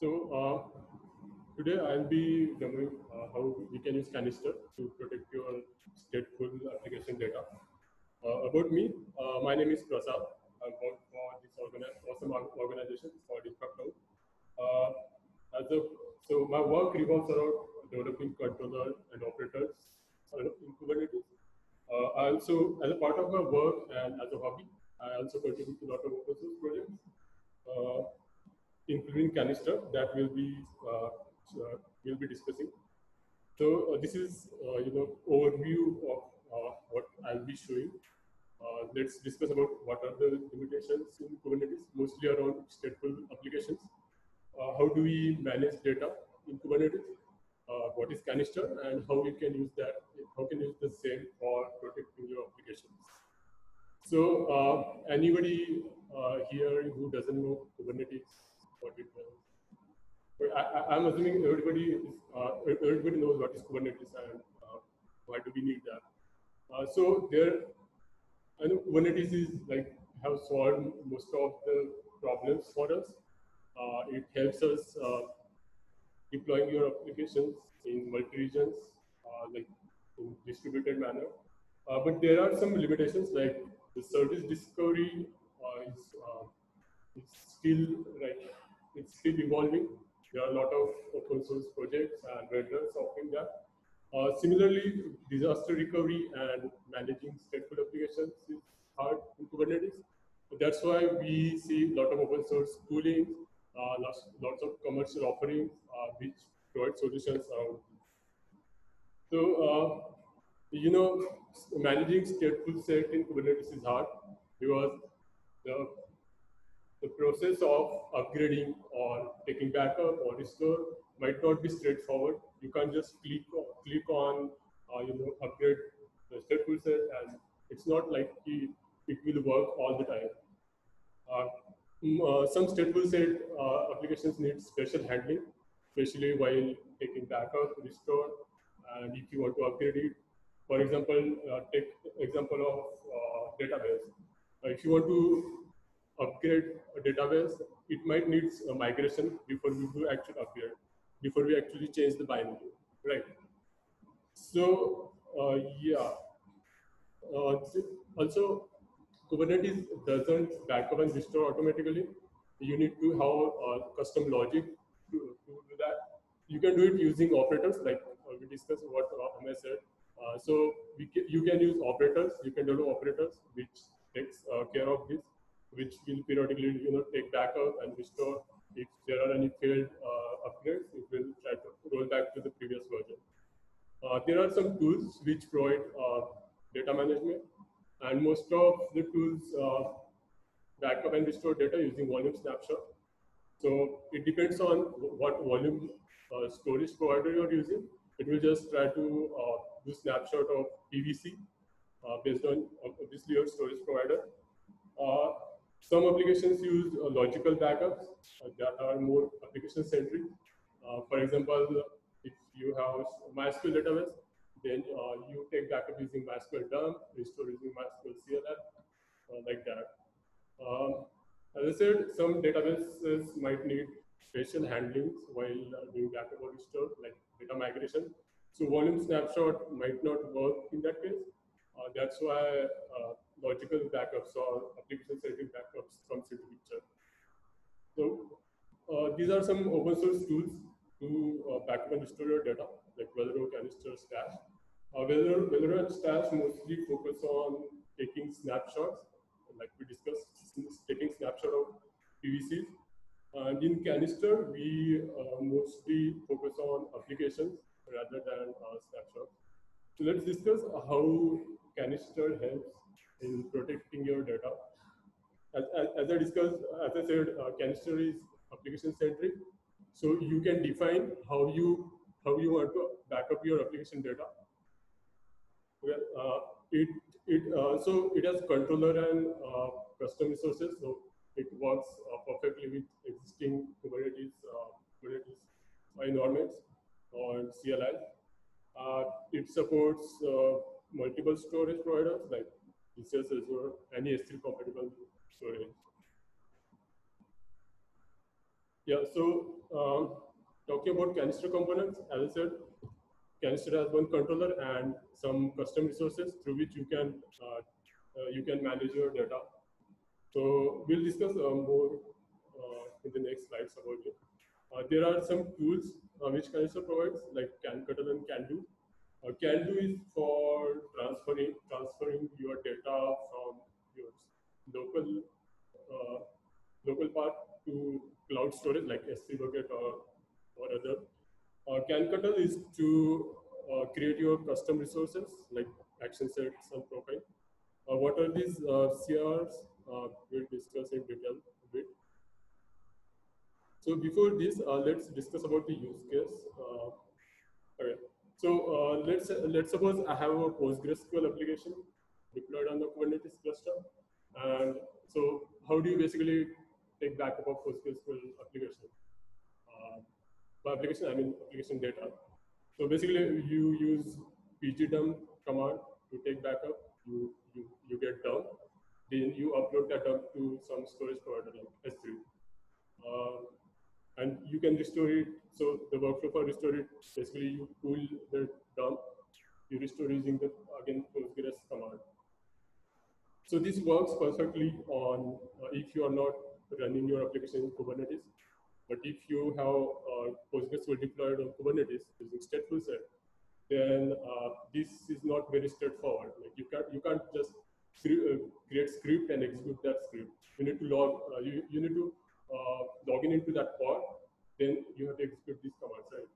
So uh, today I'll be demoing uh, how we can use Kanister to protect your stateful application data. Uh, about me, my name is Prasad. I work for this awesome organization called InfraCloud. Uh, as a, so my work revolves around developing controllers and operators in Kubernetes. Uh, I also, as a part of my work and as a hobby, I also contribute to a lot of open source projects. Uh, including Kanister that we'll be uh, uh, we'll be discussing. So uh, this is you know overview of what I'll be showing. let's discuss about what are the limitations in Kubernetes, mostly around stateful applications. how do we manage data in Kubernetes? what is canister and how we can use that? How can you use the same for protecting your applications? So uh, anybody uh, here who doesn't know Kubernetes, I, am assuming everybody is, uh, everybody knows what is Kubernetes and uh, why do we need that. Uh, so there, I know Kubernetes is like have solved most of the problems for us. Uh, it helps us uh, deploying your applications in multi-regions, uh, like in distributed manner. but there are some limitations like the service discovery is, is still like it's still evolving. There are a lot of open source projects and vendors offering that. Uh, similarly, disaster recovery and managing stateful applications is hard in Kubernetes. That's why we see a lot of open source tooling, uh, lots, lots of commercial offerings uh, which provide solutions around. So, uh, you know, managing stateful set in Kubernetes is hard because the the process of upgrading or taking backup or restore might not be straightforward. You can't just click click on uh, you know upgrade the stateful set and it's not like it will work all the time. Uh, mm, uh, some stateful set uh, applications need special handling, especially while taking backup, restore, and if you want to upgrade it. For example, uh, take example of uh, database. if you want to upgrade a database, it might need a migration before we do actual upgrade, before we actually change the binary, right? So uh, yeah. Uh, also, Kubernetes doesn't backup and restore automatically. You need to have uh, custom logic to, to, do that. You can do it using operators, like uh, we discussed what uh, said. So can, you can use operators. You can develop operators which takes care of this which will periodically you know take backup and restore. If there are any failed uh, upgrades, it will try to roll back to the previous version. Uh, there are some tools which provide uh, data management, and most of the tools uh, backup and restore data using volume snapshot. So it depends on what volume uh, storage provider you're using. It will just try to uh, do snapshot of PVC based on obviously your storage provider. Some applications use uh, logical backups uh, that are more application centric. Uh, for example, if you have MySQL database, then uh, you take backup using MySQL dump, restore using MySQL uh, like that. Um, as I said, some databases might need special handlings while doing backup or restore, like data migration. So volume snapshot might not work in that case. Uh, that's why uh, logical backups or application-centric backups comes into picture. So uh, these are some open source tools to uh, backup and restore your data, like Velero, Kanister, Stash. Uh, Velero, Velero and Stash mostly focus on taking snapshots, like we discussed, taking snapshot of PVCs. And in Kanister, we uh, mostly focus on applications rather than uh, snapshots. So let's discuss how Kanister helps in protecting your data. As, as, as I discussed, as I said, uh, Kanister is application centric. So you can define how you how you want to back up your application data. Well, uh, it it uh, so it has controller and uh, custom resources. So it works uh, perfectly with existing Kubernetes uh, Kubernetes environments or CLI. Uh, it supports multiple storage providers like ECS Azure, any S3 compatible storage. Yeah, so um, talking about Kanister components, as I said, Kanister has one controller and some custom resources through which you can uh, uh, you can manage your data. So we'll discuss uh, more uh, in the next slides about it. Uh, there are some tools uh, which Kanister provides, like Kanctl and Kando. Uh, Kando is for transferring transferring your data from your local local part to cloud storage like S3 bucket or or other. Uh, Kanctl is to uh, create your custom resources like action sets and profile. Uh, what are these uh, CRs? Uh, we'll discuss in detail a bit. So before this, uh, let's discuss about the use case. okay. So let's let's suppose I have a PostgreSQL application deployed on the Kubernetes cluster, and so how do you basically take backup of PostgreSQL application? by application, I mean application data. So basically, you use pgdump command to take backup. You you you get dump, then you upload that dump to some storage provider like S3, uh, and you can restore it. So the workflow for restore it, basically you pull the dump, you restore using the again Postgres command. So this works perfectly on uh, if you are not running your application in Kubernetes. But if you have uh, PostgreSQL deployed on Kubernetes using stateful set, then uh, this is not very straightforward. Like you can't you can't just uh, create script and execute that script. You need to log uh, you, you need to uh, log in into that pod. Then you have to execute these commands, right?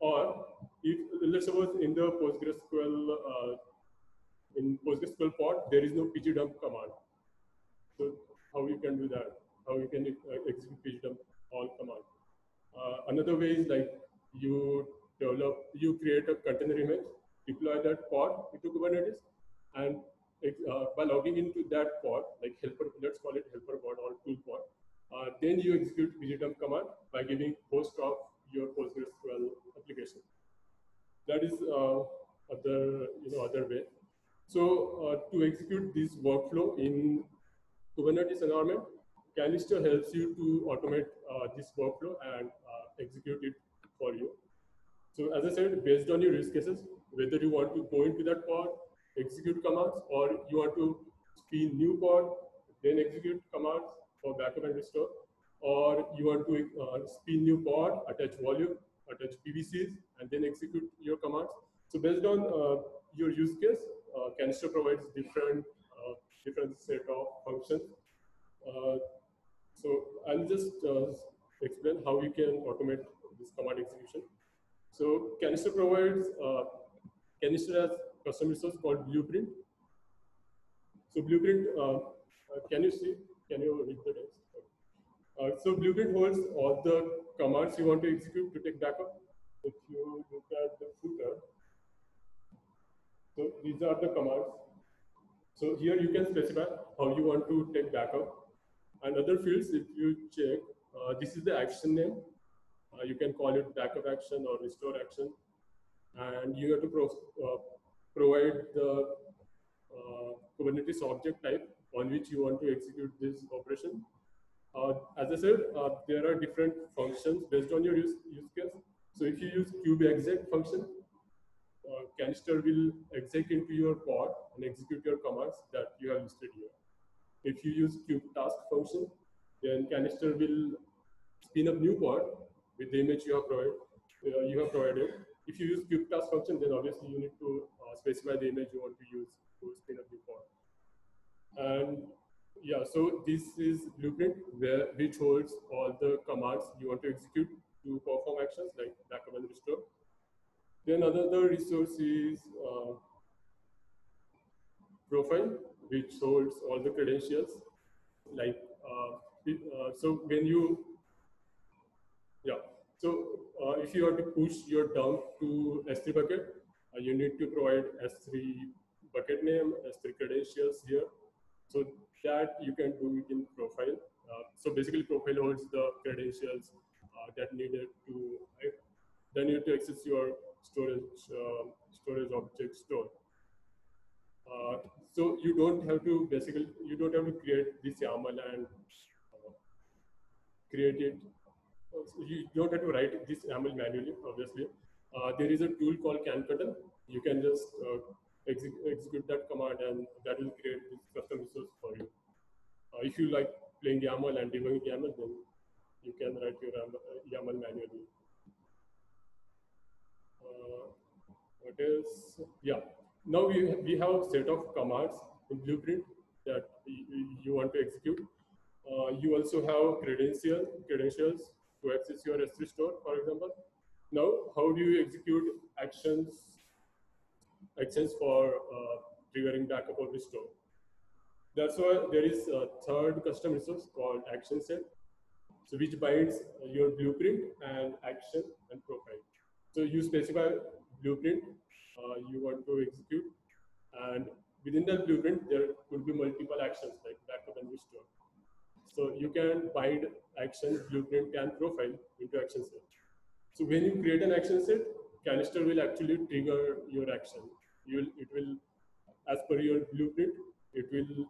Or if let's suppose in the PostgreSQL uh, in PostgreSQL pod there is no pgdump command. So how you can do that? How you can execute pgdump all command. Uh, another way is like you develop, you create a container image, deploy that pod into Kubernetes, and uh, by logging into that pod, like helper, let's call it helper pod or tool pod, uh, then you execute pgdump command by giving host of your PostgreSQL application. That is uh, other, you know, other way. So uh, to execute this workflow in Kubernetes environment, Kanister helps you to automate uh, this workflow and uh, execute it for you. So as I said, based on your use cases, whether you want to go into that pod, execute commands, or you want to spin new pod, then execute commands for backup and restore, or you want to uh, spin new pod, attach volume, attach PVCs, and then execute your commands. So based on uh, your use case, uh, Kanister provides different uh, different set of functions. Uh, so I'll just uh, explain how you can automate this command execution. So Kanister provides, Kanister has custom resource called Blueprint. So Blueprint, can you see, can you read the text? Uh, so Blueprint holds all the commands you want to execute to take backup. If you look at the footer, so these are the commands. So here you can specify how you want to take backup. And other fields, if you check, uh, this is the action name. Uh, you can call it backup action or restore action. And you have to pro uh, provide the uh, Kubernetes object type on which you want to execute this operation. Uh, as I said, uh, there are different functions based on your use, use case. So if you use kubeexec function, Kanister will exec into your pod and execute your commands that you have listed here. If you use kube task function, then Kanister will spin up new pod with the image you have, provide, uh, you have provided. If you use kube task function, then obviously you need to uh, specify the image you want to use to spin up new pod. And yeah, so this is blueprint where which holds all the commands you want to execute to perform actions like backup and restore. Then another resource is uh, profile which holds all the credentials. Like, uh, uh, so when you, yeah, so uh, if you have to push your dump to S3 bucket, uh, you need to provide S3 bucket name, S3 credentials here. So that you can do it in profile. Uh, so basically profile holds the credentials uh, that needed to, then you to access your storage, storage object store. Uh, so you don't have to basically, you don't have to create this YAML and uh, create it you don't have to write this YAML manually, obviously. Uh, there is a tool called Kanctl. You can just uh, execute that command and that will create this custom resource for you. Uh, if you like playing YAML and debugging YAML, then you can write your YAML manually. Uh, what else? Yeah. Now we, we have set of commands in Blueprint that you want to execute. Uh, you also have credential, credentials to access your S3 store, for example. Now, how do you execute actions actions for uh, triggering backup or restore? That's why there is a third custom resource called action set, so which binds your blueprint and action and profile. So you specify blueprint uh, you want to execute, and within that blueprint there could be multiple actions like backup and restore. So you can bind action, blueprint, and profile into action set. So when you create an action set, Kanister will actually trigger your action. You will, it will, as per your blueprint, it will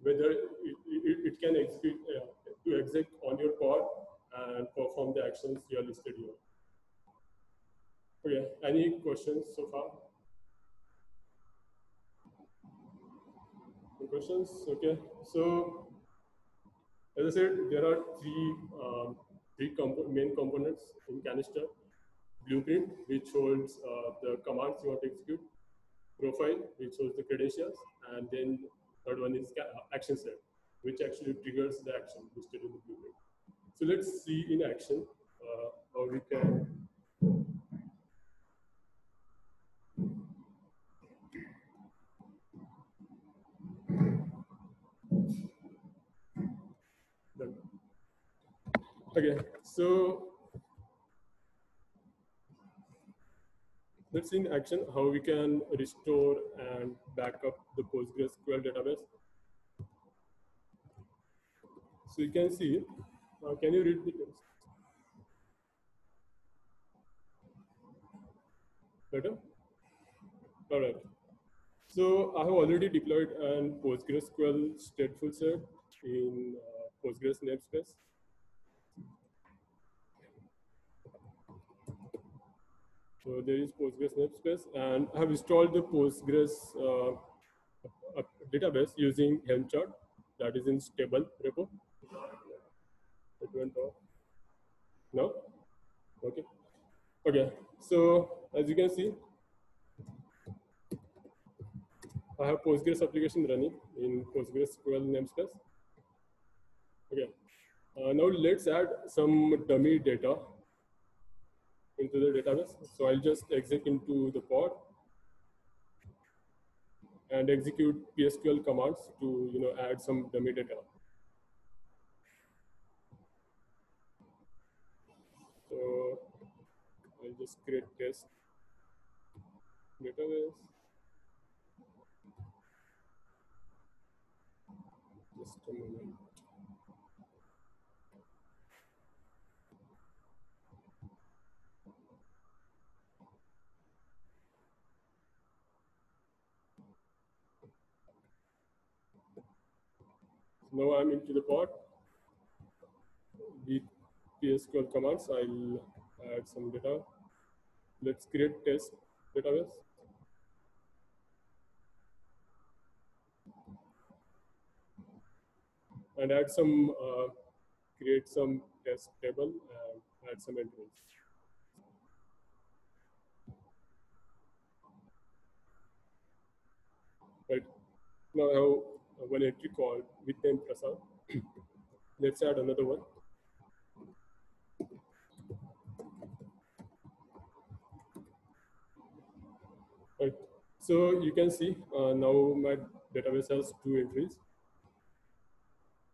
whether it, it, it can execute uh, to exec on your pod and perform the actions you are listed here. Okay, any questions so far? Any questions? Okay, so as I said, there are three um, three compo main components in Kanister. Blueprint, which holds uh, the commands you want to execute. Profile, which holds the credentials. And then third one is action set, which actually triggers the action listed in the blueprint. So let's see in action uh, how we can Okay, so let's see in action how we can restore and back up the PostgreSQL database. So you can see, uh, can you read the text? Better? All right. So I have already deployed an PostgreSQL stateful set in uh, Postgres namespace. So there is Postgres namespace, and I have installed the Postgres uh, database using Helm chart that is in stable repo. It went off. No? Okay. Okay. So as you can see, I have Postgres application running in PostgreSQL namespace. Okay. Uh, now let's add some dummy data into the database. So I'll just exec into the pod and execute PSQL commands to you know add some dummy data. So I'll just create test database. Just a moment. Now I'm into the pod. With PSQL commands, I'll add some data. Let's create test database. And add some, uh, create some test table and add some entries. Right. Now one entry called with name Prasad. Let's add another one. Right. So you can see uh, now my database has two entries.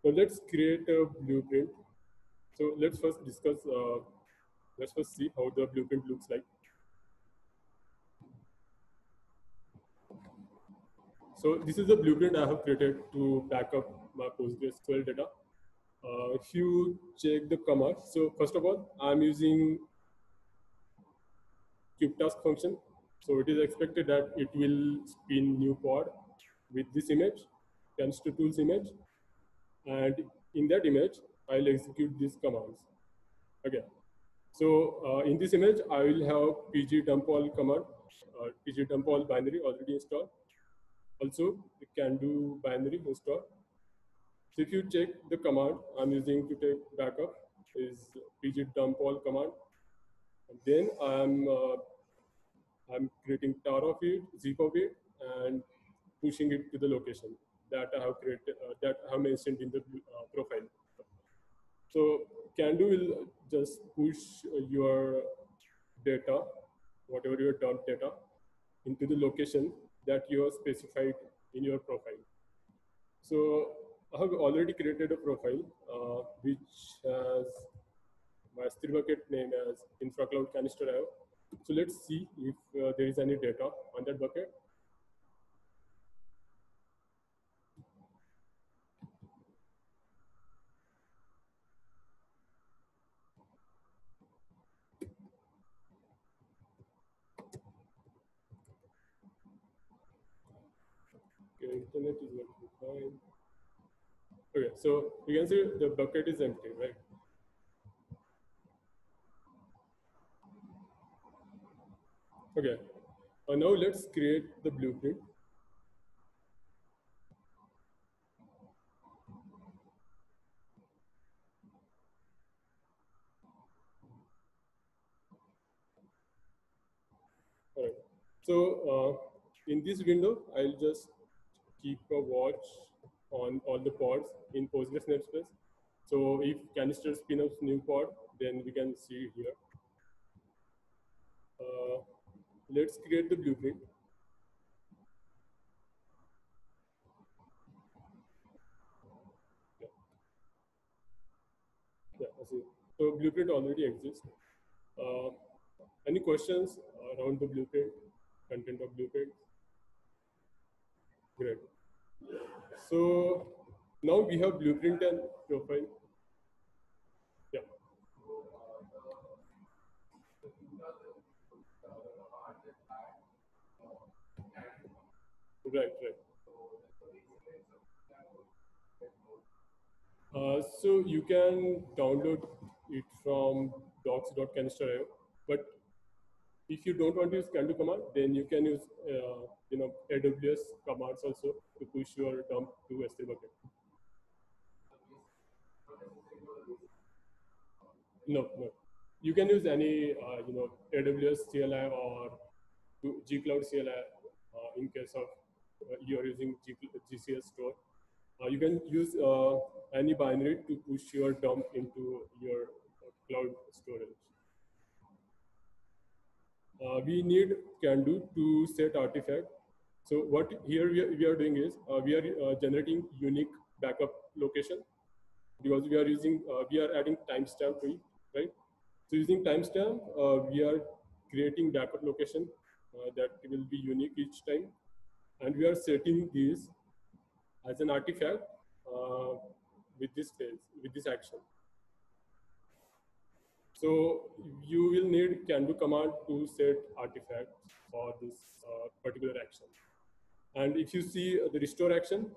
So let's create a blueprint. So let's first discuss, uh, let's first see how the blueprint looks like. So this is the blueprint I have created to back up my PostgreSQL data. Uh, if you check the commands, so first of all, I'm using kubetask function. So it is expected that it will spin new pod with this image, Kanister tools image. And in that image, I'll execute these commands. Okay. So uh, in this image, I will have pg dump all command, uh, pg dump all binary already installed. Also, it can do binary install. So if you check the command I'm using to take backup is pg dump all command. And then I'm uh, I'm creating tar of it, zip of it, and pushing it to the location that I have created, uh, that I have mentioned in the uh, profile. So Kando will just push your data, whatever your dump data, into the location that you have specified in your profile. So I have already created a profile uh, which has my S3 bucket name as InfraCloud Kanister. So let's see if uh, there is any data on that bucket. Okay, internet is not fine. Okay, so you can see the bucket is empty, right? Okay, uh, now let's create the blueprint. All right, so uh, in this window, I'll just keep a watch on all the pods in Postgres namespace. So if Kanister spin up new pod, then we can see here. Uh, let's create the blueprint. Yeah. I see. So blueprint already exists. Uh, any questions around the blueprint, content of blueprint? Great. So now we have blueprint and profile. Yeah. Right, right. Uh, so you can download it from docs.kanister.io, but if you don't want to use kando command, then you can use uh, you know AWS commands also to push your dump to S3 bucket. No, no. You can use any uh, you know AWS CLI or G-Cloud CLI uh, in case of uh, you are using G GCS store. Uh, you can use uh, any binary to push your dump into your cloud storage uh, we need kando to set artifact. So what here we are, we are doing is uh, we are uh, generating unique backup location because we are using uh, we are adding timestamp to it, right? So using timestamp, uh, we are creating backup location uh, that will be unique each time, and we are setting this as an artifact with this phase with this action. So you will need kando command to set artifacts for this uh, particular action. And if you see the restore action,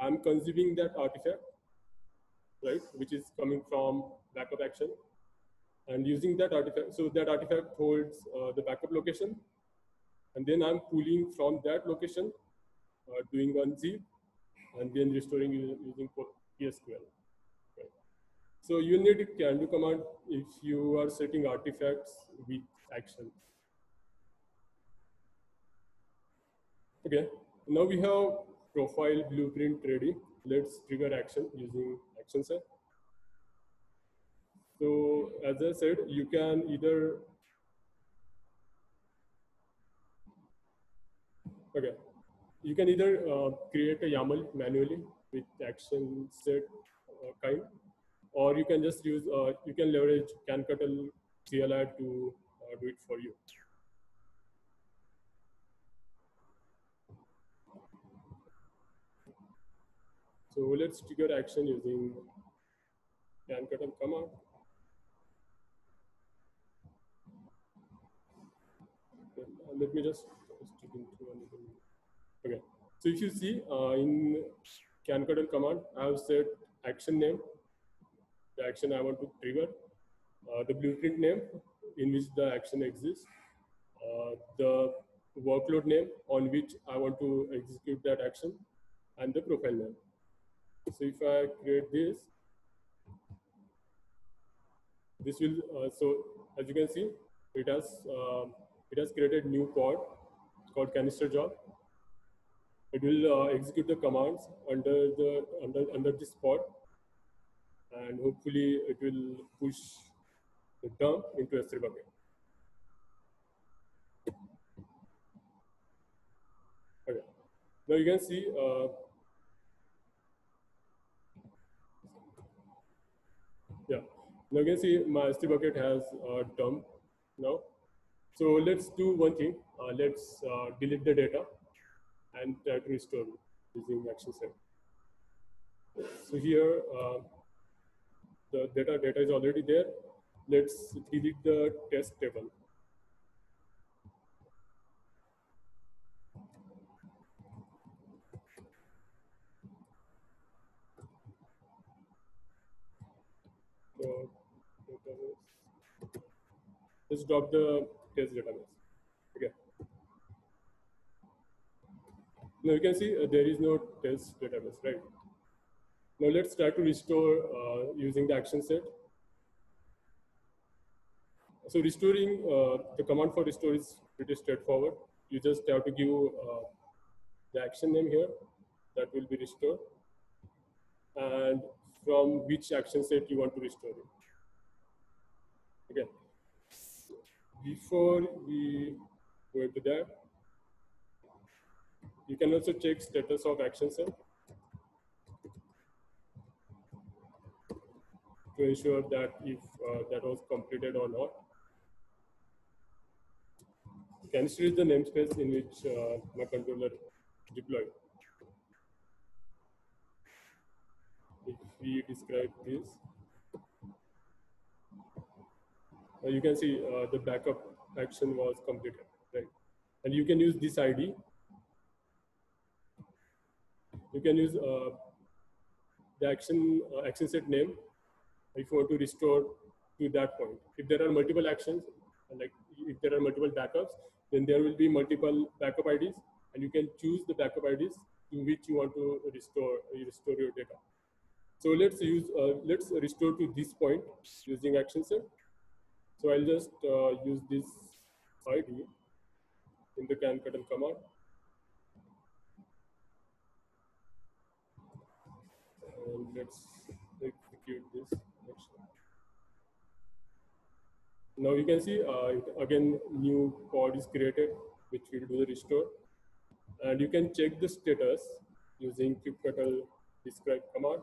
I'm consuming that artifact, right, which is coming from backup action. And using that artifact, so that artifact holds uh, the backup location. And then I'm pulling from that location, uh, doing unzip, and then restoring using PSQL. So you need kando command if you are setting artifacts with action. Okay, now we have profile blueprint ready. Let's trigger action using action set. So as I said, you can either okay, you can either uh, create a YAML manually with action set uh, kind or you can just use, uh, you can leverage Kanctl CLI to uh, do it for you. So let's trigger action using Kanctl command. let me just stick into Okay. So if you see uh, in Kanctl command, I have set action name the action I want to trigger. uh, the blueprint name in which the action exists, uh, the workload name on which I want to execute that action, and the profile name. So if I create this, this will, uh, so as you can see, it has, uh, it has created new pod called kanister job. It will uh, execute the commands under the under under this pod, and hopefully it will push the dump into S3 bucket. Okay. Now you can see uh, yeah. Now you can see my S3 bucket has uh, dump now. So let's do one thing. Uh, let's uh, delete the data and try to restore using action set. So here, uh, the data data is already there. Let's delete the test table. Let's drop the test database. Okay. Now you can see uh, there is no test database, right? Now let's try to restore uh, using the action set. So restoring, uh, the command for restore is pretty straightforward. You just have to give uh, the action name here that will be restored and from which action set you want to restore it. Okay. Before we go into that, you can also check status of action set to ensure that if uh, that was completed or not. Kanister is the namespace in which uh, my controller deployed. If we describe this, uh, you can see the backup action was completed, right? And you can use this ID. You can use uh, the action uh, action set name if you want to restore to that point. If there are multiple actions, like if there are multiple backups, then there will be multiple backup IDs, and you can choose the backup IDs to which you want to restore restore your data. So let's use uh, let's restore to this point using action set. So I'll just uh, use this ID in the kanctl command. And let's execute this action. Now you can see uh, again new pod is created which will do the restore. And you can check the status using kubectl describe command.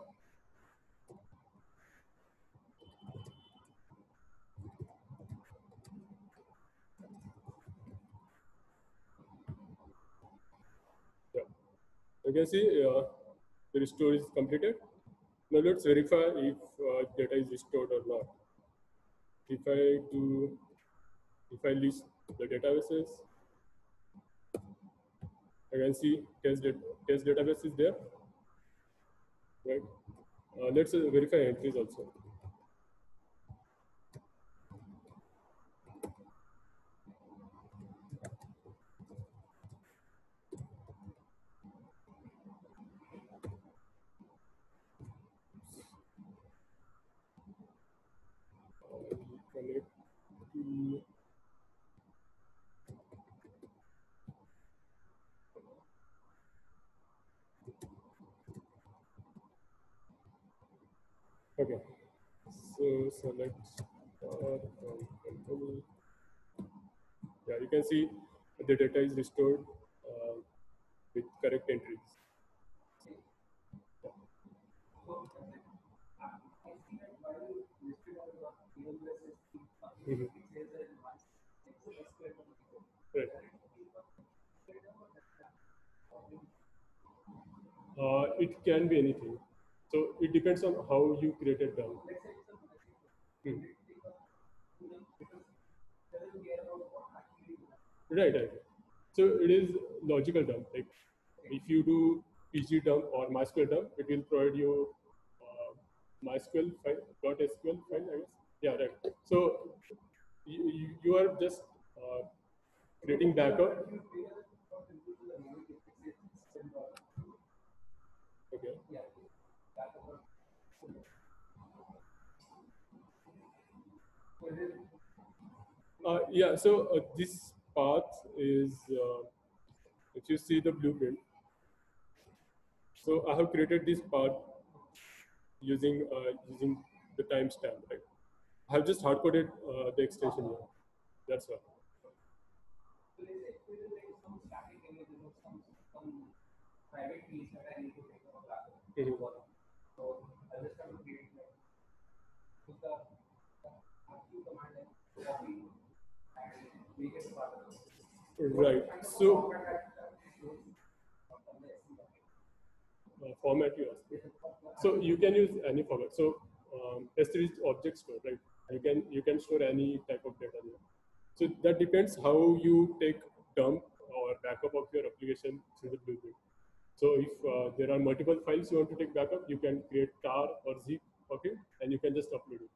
You can see uh, the restore is completed. Now let's verify if uh, data is restored or not. If I do, if I list the databases, I can see test, test database is there, right? Uh, let's uh, verify entries also. connect to Okay, so select from. Yeah, you can see the data is restored uh, with correct entries. Mhm. Right. Uh, it can be anything. So it depends on how you created them. Hmm. Right, right. So it is logical dump. Like if you do PG dump or MySQL dump, it will provide you uh, MySQL file, .SQL file, I guess. Yeah, right. So you, you are just uh, creating backup. Okay. Uh, yeah, so uh, this path is, uh, if you see the blueprint, so I have created this path using uh, using the timestamp, right? I have just hard coded uh, the extension here. That's all. Mhm. Right. So uh, format you asked. So you can use any format. So um, S3 is object store, right? You can you can store any type of data there. So that depends how you take dump or backup of your application through the blueprint. So if uh, there are multiple files you want to take backup, you can create tar or zip, okay, and you can just upload it.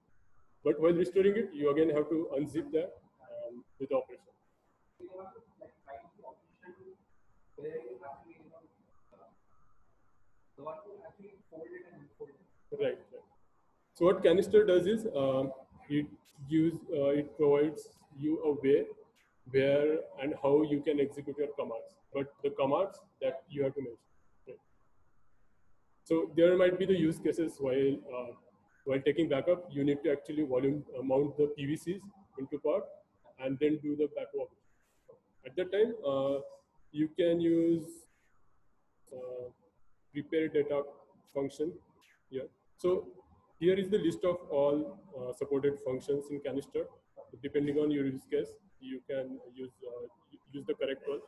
But while restoring it, you again have to unzip that um, with the operation. Right, right. So what Kanister does is um, it uh, it provides you a way where and how you can execute your commands, but the commands that you have to mention. Right. So there might be the use cases while uh, while taking backup, you need to actually volume uh, mount the PVCs into part and then do the backup. At that time, uh, you can use uh, prepare data function here. So here is the list of all uh, supported functions in Kanister. Depending on your use case, you can use uh, use the correct one.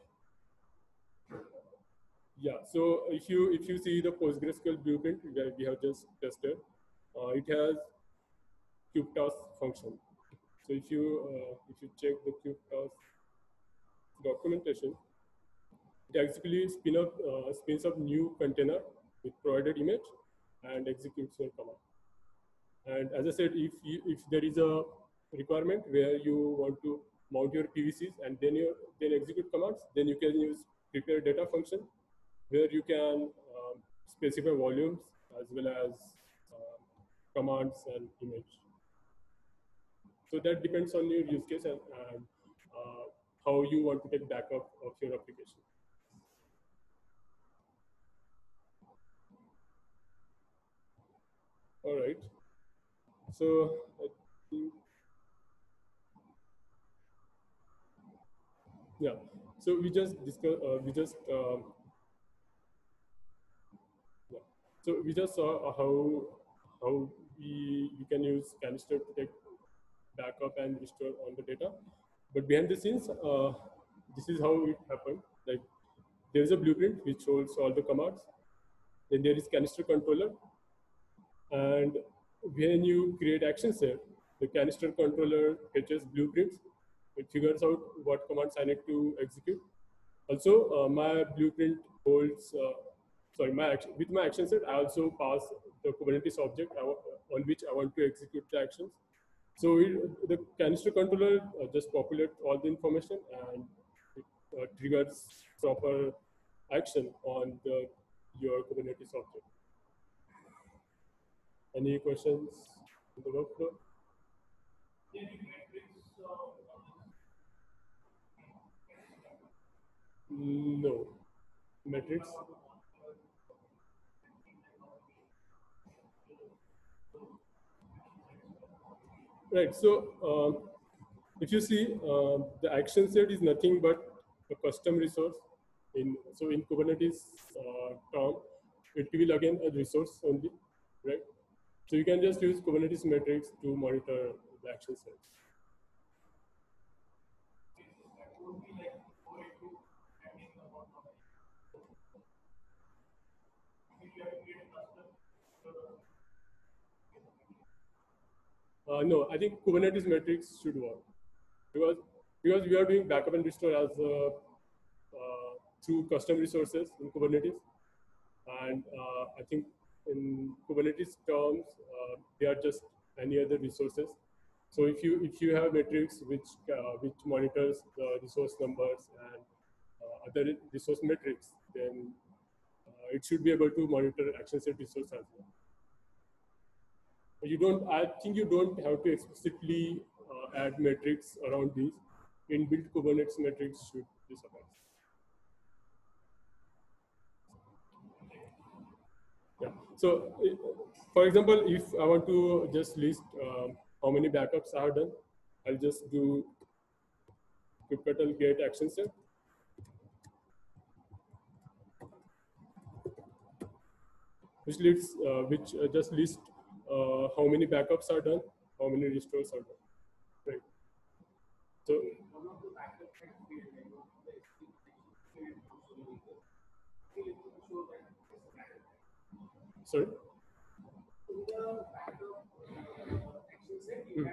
Yeah. So if you if you see the PostgreSQL blueprint that we have just tested, it has kubetask function. So if you uh, if you check the kubetask documentation, it actually spin up uh, spins up new container with provided image and executes your command. And as I said, if you, if there is a requirement where you want to mount your PVCs and then you then execute commands, then you can use prepare data function where you can um, specify volumes as well as uh, commands and image. So that depends on your use case and, and uh, how you want to take backup of your application. All right. So I think, yeah. So we just discuss. Uh, we just um, yeah. So we just saw how how we can use Kanister to take backup and restore all the data. But behind the scenes, uh, this is how it happened. Like there is a blueprint which holds all the commands. Then there is Kanister controller and when you create action set, the Kanister controller fetches blueprints. It figures out what commands I need to execute. Also, uh, my blueprint holds, uh, sorry, my action, with my action set, I also pass the Kubernetes object on which I want to execute the actions. So it, the Kanister controller uh, just populates all the information and it uh, triggers proper action on the, your Kubernetes object. Any questions in the workflow? No. Metrics? Right, so um, if you see, uh, the action set is nothing but a custom resource. In So in Kubernetes uh, term, it will again a resource only, right? So you can just use Kubernetes metrics to monitor the action sets. Uh, no, I think Kubernetes metrics should work because because we are doing backup and restore as uh, uh, through custom resources in Kubernetes, and uh, I think in Kubernetes terms, uh, they are just any other resources. So if you if you have metrics which uh, which monitors the resource numbers and other resource metrics, then it should be able to monitor action set resource as well. You don't. I think you don't have to explicitly uh, add metrics around these. Inbuilt Kubernetes metrics should be suffice. Yeah. So, for example, if I want to just list um, how many backups I have done, I'll just do kubectl get action set. Which lists, uh, which uh, just list uh, how many backups are done, how many restores are done. Right. So Sorry? Hmm.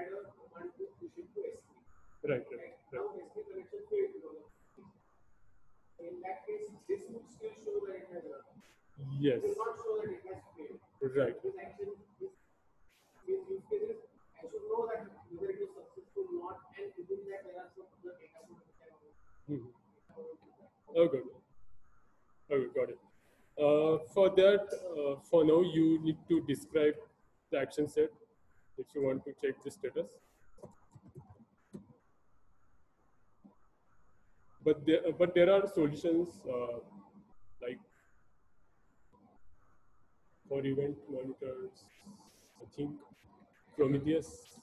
Right, right, right. In that case, this would still show that it has a. Yes. It will not show that it has failed. Right. This action, this, this use cases, I should know that whether it is successful or not, and within that there are some other data points which I want Mhm. to. Okay. Okay, got it. Uh, for that, uh, for now, you need to describe the action set if you want to check the status. But there, but there are solutions uh, like for event monitors. I think Prometheus.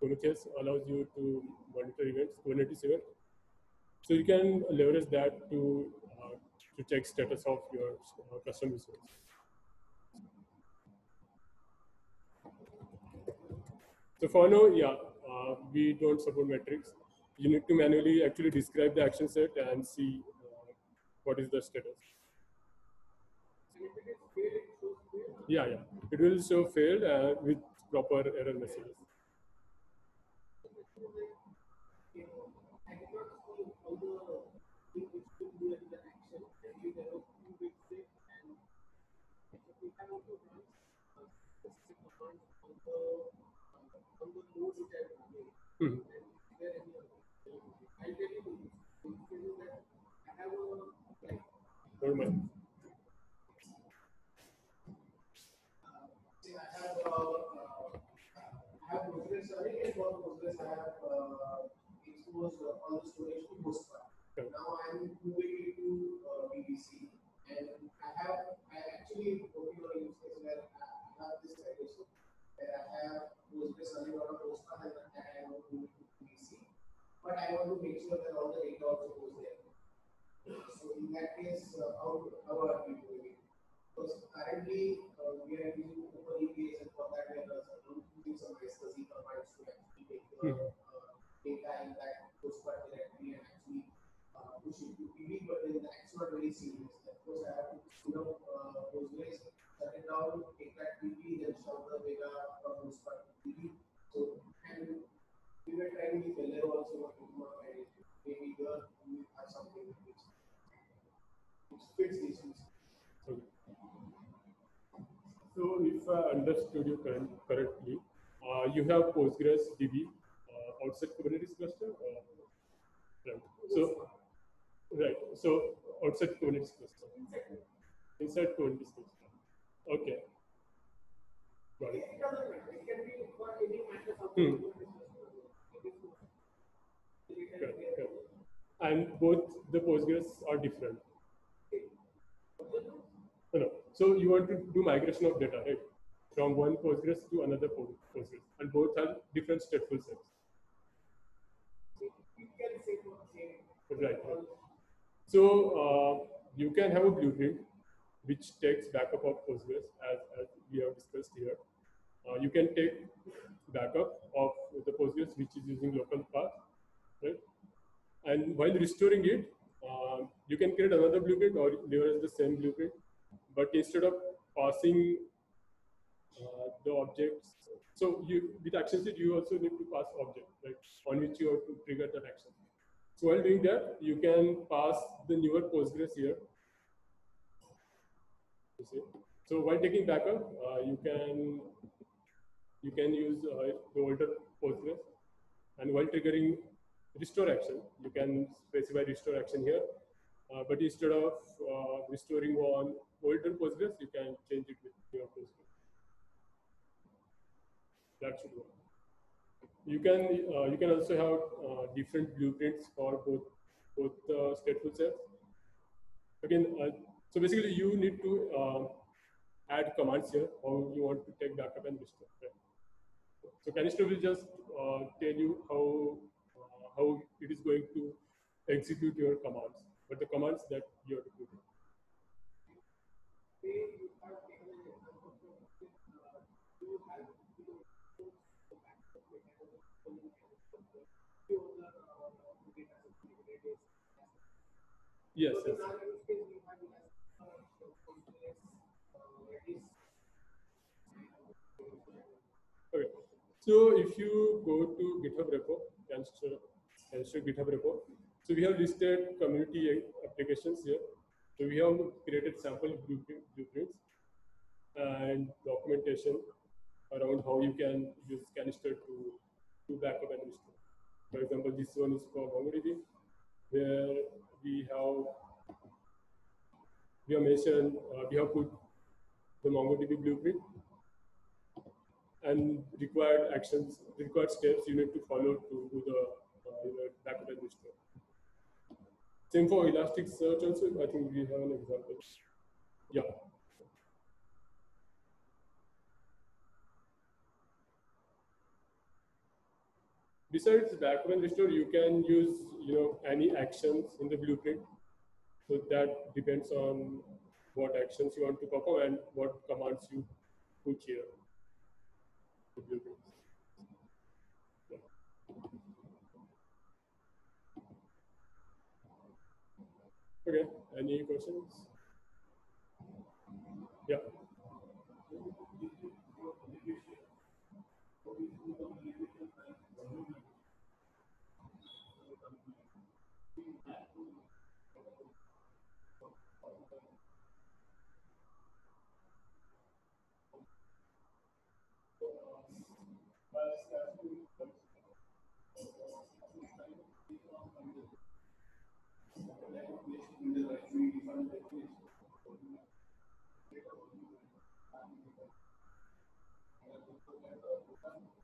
Prometheus allows you to monitor events, Kubernetes event. So you can leverage that to uh, to check status of your uh, custom resource. So for now, yeah, uh, we don't support metrics. You need to manually actually describe the action set and see uh, what is the status. Yeah, yeah, it will show failed uh, with proper error messages. You know, I did not see all the things which could do in the action. I believe there were two big things, and if I want to run a specific command on the on the node which I have made, Mhm. and is there any other? I'll tell you the use cases that I have a like Never mind. See, I have, uh, uh, I have Postgres array, and for Postgres, I have, uh, uh, all the storage to Postgres. Okay. Now I'm moving to, uh, PVC, and I have, I actually working on a use case where I have this citation, where I have Postgres array on a Postgres, and I to move to PVC. But I want to make sure that all the data also goes there. So in that case, uh, how, how are we doing it? Because currently, uh, we are using open APIs and for that we are uh, using some SCSI commands to actually take the Mhm. uh, data in that postcard directory and actually uh, push it to PB, but then that's not very seamless. Of course, I have to put up uh, Postgres, shut it down, take that PB, then shove the data from postcard to PB. So, and we were trying with LR also, but we could not find it. Maybe here we have something which, which fits these use Okay. So if I understood you current, correctly, uh, you have Postgres DB uh, outside Kubernetes cluster. Right. So right. So outside Kubernetes cluster, inside Kubernetes cluster. Okay. Got it. It doesn't matter. It can be for any matter of Hmm. Correct, correct. And both the Postgres are different. No. So you want to do migration of data, right? From one Postgres to another Po- Postgres, and both have different stateful sets. Right. So uh, you can have a blueprint which takes backup of Postgres as, as we have discussed here. Uh, you can take backup of the Postgres which is using local path, right? And while restoring it, um, you can create another blueprint or leverage the same blueprint, but instead of passing uh, the objects, so you with action set you also need to pass object, right, on which you have to trigger that action. So while doing that, you can pass the newer Postgres here. So while taking backup, uh, you can you can use uh, the older Postgres. And while triggering restore action, you can specify restore action here. Uh, but instead of uh, restoring on older Postgres, you can change it with your Postgres. That should work. You can uh, you can also have uh, different blueprints for both both uh, stateful sets. Again, so basically you need to uh, add commands here how you want to take backup and restore. Right? So Kanister will just tell you how how it is going to execute your commands, but the commands that you have to put in. Yes, yes. Okay. So if you go to GitHub repo, Kanister, Kanister GitHub repo, so we have listed community applications here. So we have created sample blueprints and documentation around how you can use Kanister to do backup and restore. For example, this one is for MongoDB, where we have we have mentioned uh, we have put the MongoDB blueprint and required actions, required steps you need to follow to do the uh, backup and restore. Same for Elasticsearch also. I think we have an example. Yeah. Besides and restore, you can use you know any actions in the blueprint. So that depends on what actions you want to perform and what commands you put here. The blueprints. Okay, any questions? Yeah.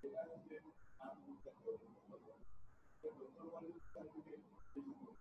Thank you.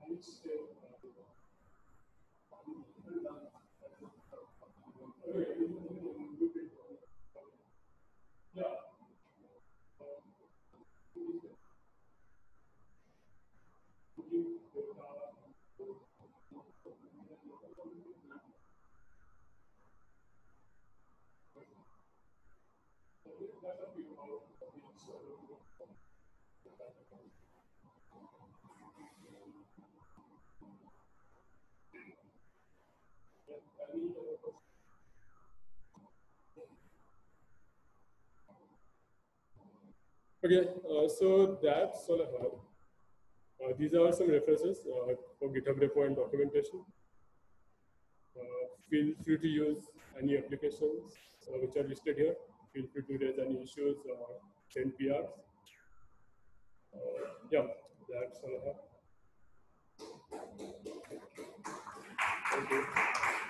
Thanks to Okay, uh, so that's all I have. Uh, these are some references uh, for GitHub repo and documentation. Uh, feel free to use any applications uh, which are listed here. Feel free to raise any issues or send PRs. Uh, yeah, that's all I have. Thank you.